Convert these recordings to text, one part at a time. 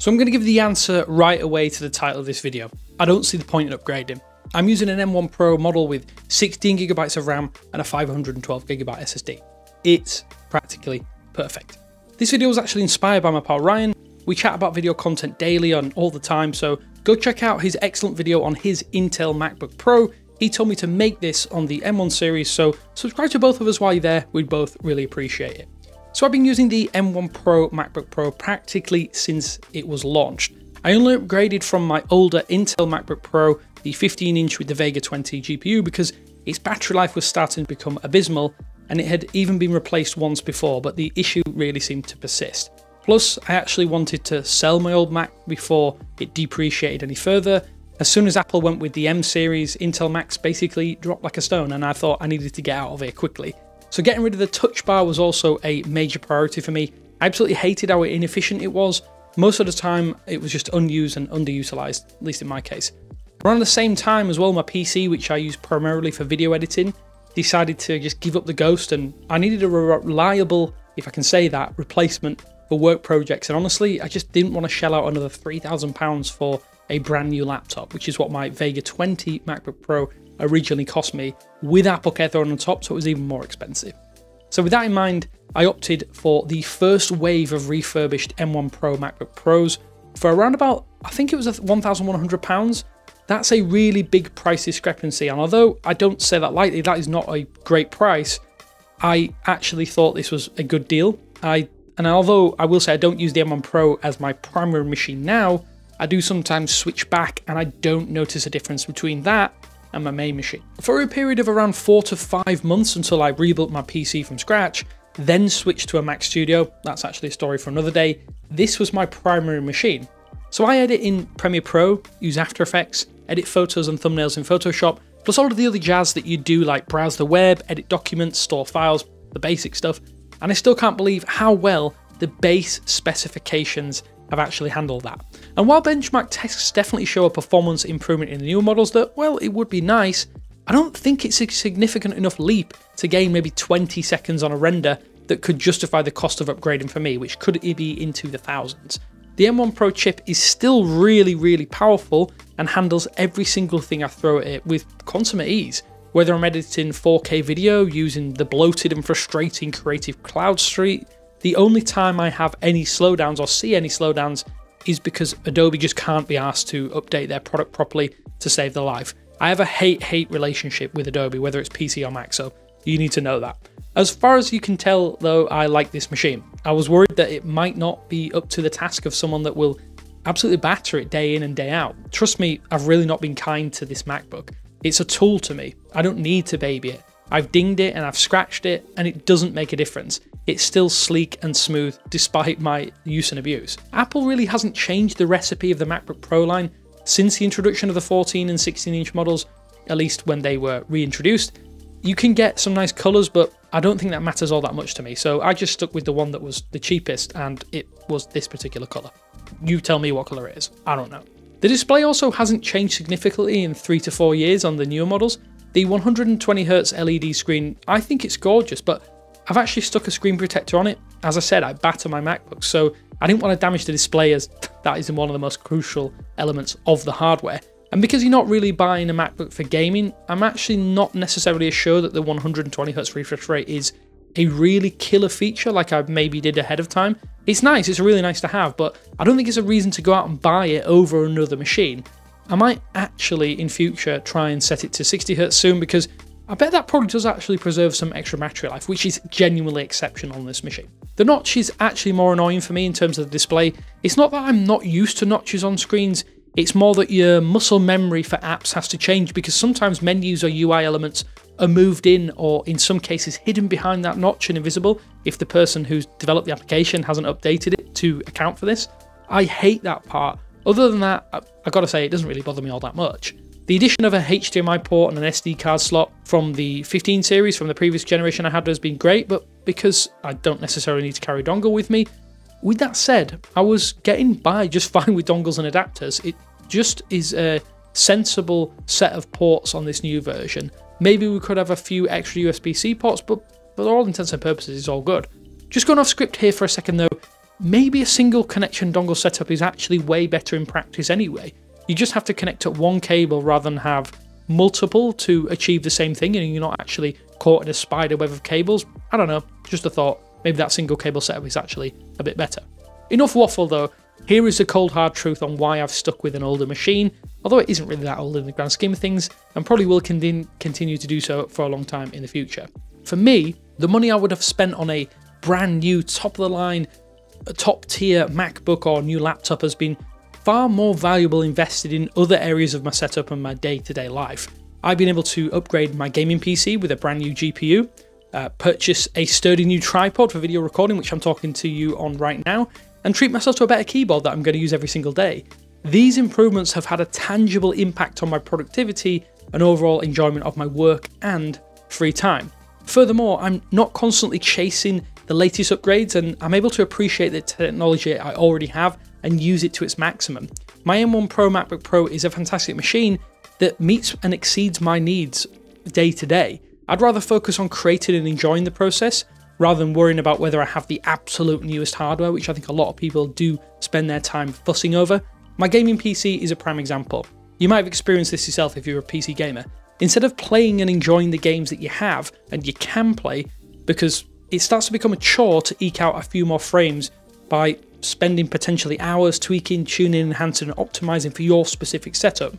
So I'm going to give the answer right away to the title of this video. I don't see the point in upgrading. I'm using an M1 Pro model with 16GB of RAM and a 512GB SSD. It's practically perfect. This video was actually inspired by my pal Ryan. We chat about video content daily on all the time, so go check out his excellent video on his Intel MacBook Pro. He told me to make this on the M1 series, so subscribe to both of us while you're there, we'd both really appreciate it. So I've been using the M1 Pro MacBook Pro practically since it was launched. I only upgraded from my older Intel MacBook Pro, the 15 inch with the Vega 20 GPU because its battery life was starting to become abysmal and it had even been replaced once before, but the issue really seemed to persist. Plus, I actually wanted to sell my old Mac before it depreciated any further. As soon as Apple went with the M series, Intel Macs basically dropped like a stone and I thought I needed to get out of here quickly. So getting rid of the touch bar was also a major priority for me. I absolutely hated how inefficient it was, most of the time, it was just unused and underutilized, at least in my case. Around the same time as well, my PC, which I use primarily for video editing, decided to just give up the ghost and I needed a reliable, if I can say that, replacement for work projects. And honestly, I just didn't want to shell out another £3,000 for a brand new laptop, which is what my Vega 20 MacBook Pro originally cost me with Apple Care on top, so it was even more expensive. So with that in mind, I opted for the first wave of refurbished M1 Pro MacBook Pros for around about, I think it was £1,100. That's a really big price discrepancy, and although I don't say that lightly, that is not a great price, I actually thought this was a good deal. I And although I will say I don't use the M1 Pro as my primary machine now, I do sometimes switch back and I don't notice a difference between that and my main machine. For a period of around 4 to 5 months until I rebuilt my PC from scratch, then switched to a Mac Studio, that's actually a story for another day, this was my primary machine. So I edit in Premiere Pro, use After Effects, edit photos and thumbnails in Photoshop, plus all of the other jazz that you do like browse the web, edit documents, store files, the basic stuff, and I still can't believe how well the base specifications have actually handled that. And while benchmark tests definitely show a performance improvement in the newer models that, well, it would be nice, I don't think it's a significant enough leap to gain maybe 20 seconds on a render that could justify the cost of upgrading for me, which could be into the thousands. The M1 Pro chip is still really, really powerful and handles every single thing I throw at it with consummate ease. Whether I'm editing 4K video using the bloated and frustrating Creative Cloud Suite, the only time I have any slowdowns or see any slowdowns is because Adobe just can't be asked to update their product properly to save their life. I have a hate-hate relationship with Adobe, whether it's PC or Mac, so you need to know that. As far as you can tell, though, I like this machine. I was worried that it might not be up to the task of someone that will absolutely batter it day in and day out. Trust me, I've really not been kind to this MacBook. It's a tool to me. I don't need to baby it. I've dinged it and I've scratched it, and it doesn't make a difference. It's still sleek and smooth despite my use and abuse. Apple really hasn't changed the recipe of the MacBook Pro line since the introduction of the 14 and 16 inch models, at least when they were reintroduced, you can get some nice colours, but I don't think that matters all that much to me. So I just stuck with the one that was the cheapest, and it was this particular colour. You tell me what colour it is. I don't know. The display also hasn't changed significantly in three to four years on the newer models. The 120Hz LED screen, I think it's gorgeous, but I've actually stuck a screen protector on it. As I said, I batter my MacBook, so I didn't want to damage the display as that is one of the most crucial elements of the hardware. And because you're not really buying a MacBook for gaming, I'm actually not necessarily sure that the 120Hz refresh rate is a really killer feature like I maybe did ahead of time. It's nice, it's really nice to have, but I don't think it's a reason to go out and buy it over another machine. I might actually in future try and set it to 60Hz soon because I bet that probably does actually preserve some extra battery life, which is genuinely exceptional on this machine. The notch is actually more annoying for me in terms of the display. It's not that I'm not used to notches on screens, it's more that your muscle memory for apps has to change because sometimes menus or UI elements are moved in or in some cases hidden behind that notch and invisible if the person who's developed the application hasn't updated it to account for this. I hate that part. Other than that, I, I gotta say, it doesn't really bother me all that much. The addition of a HDMI port and an SD card slot from the 15 series from the previous generation I had has been great, but because I don't necessarily need to carry dongle with me, with that said, I was getting by just fine with dongles and adapters. It just is a sensible set of ports on this new version. Maybe we could have a few extra USB-C ports, but for all intents and purposes, it's all good. Just going off script here for a second though, maybe a single connection dongle setup is actually way better in practice anyway. You just have to connect up one cable rather than have multiple to achieve the same thing and you're not actually caught in a spider web of cables. I don't know, just a thought. Maybe that single cable setup is actually a bit better. Enough waffle though, here is the cold hard truth on why I've stuck with an older machine, although it isn't really that old in the grand scheme of things, and probably will continue to do so for a long time in the future. For me, the money I would have spent on a brand new, top of the line, top tier MacBook or new laptop has been far more valuable invested in other areas of my setup and my day to day life. I've been able to upgrade my gaming PC with a brand new GPU, uh, purchase a sturdy new tripod for video recording, which I'm talking to you on right now, and treat myself to a better keyboard that I'm going to use every single day. These improvements have had a tangible impact on my productivity and overall enjoyment of my work and free time. Furthermore, I'm not constantly chasing the latest upgrades and I'm able to appreciate the technology I already have and use it to its maximum. My M1 Pro MacBook Pro is a fantastic machine that meets and exceeds my needs day to day. I'd rather focus on creating and enjoying the process rather than worrying about whether I have the absolute newest hardware, which I think a lot of people do spend their time fussing over. My gaming PC is a prime example. You might have experienced this yourself if you're a PC gamer. Instead of playing and enjoying the games that you have and you can play, because it starts to become a chore to eke out a few more frames by spending potentially hours tweaking, tuning, enhancing, and optimizing for your specific setup.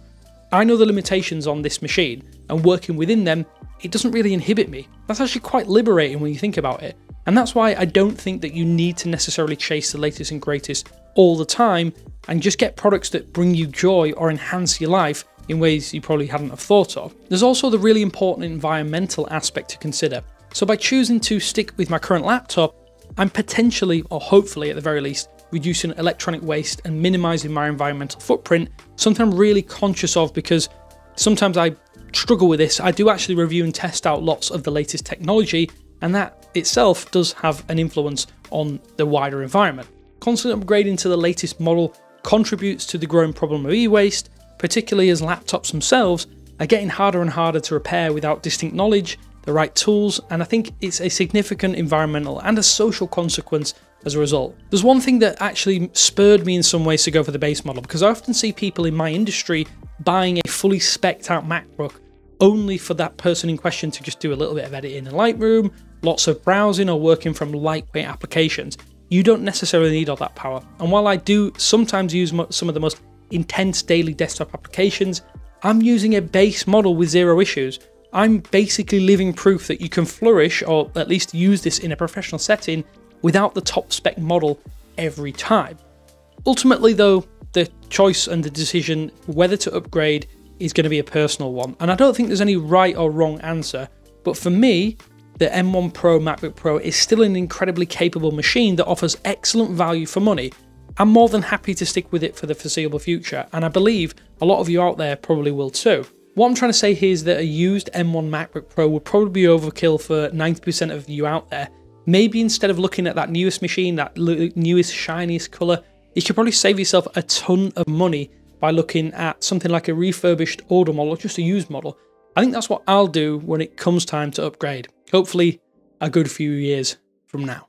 I know the limitations on this machine, and working within them, it doesn't really inhibit me. That's actually quite liberating when you think about it. And that's why I don't think that you need to necessarily chase the latest and greatest all the time and just get products that bring you joy or enhance your life in ways you probably hadn't have thought of. There's also the really important environmental aspect to consider. So by choosing to stick with my current laptop, I'm potentially, or hopefully at the very least, reducing electronic waste and minimizing my environmental footprint, something I'm really conscious of because sometimes I struggle with this. I do actually review and test out lots of the latest technology, and that itself does have an influence on the wider environment. Constant upgrading to the latest model contributes to the growing problem of e-waste, particularly as laptops themselves are getting harder and harder to repair without distinct knowledge, the right tools, and I think it's a significant environmental and a social consequence as a result. There's one thing that actually spurred me in some ways to go for the base model because I often see people in my industry buying a fully specced out MacBook only for that person in question to just do a little bit of editing in Lightroom, lots of browsing or working from lightweight applications. You don't necessarily need all that power. And while I do sometimes use some of the most intense daily desktop applications, I'm using a base model with zero issues. I'm basically living proof that you can flourish or at least use this in a professional setting without the top spec model every time. Ultimately though, the choice and the decision whether to upgrade is going to be a personal one. And I don't think there's any right or wrong answer. But for me, the M1 Pro MacBook Pro is still an incredibly capable machine that offers excellent value for money. I'm more than happy to stick with it for the foreseeable future, and I believe a lot of you out there probably will too. What I'm trying to say here is that a used M1 MacBook Pro would probably be overkill for 90% of you out there. Maybe instead of looking at that newest machine, that newest, shiniest colour, you could probably save yourself a ton of money by looking at something like a refurbished older model just a used model. I think that's what I'll do when it comes time to upgrade. Hopefully, a good few years from now.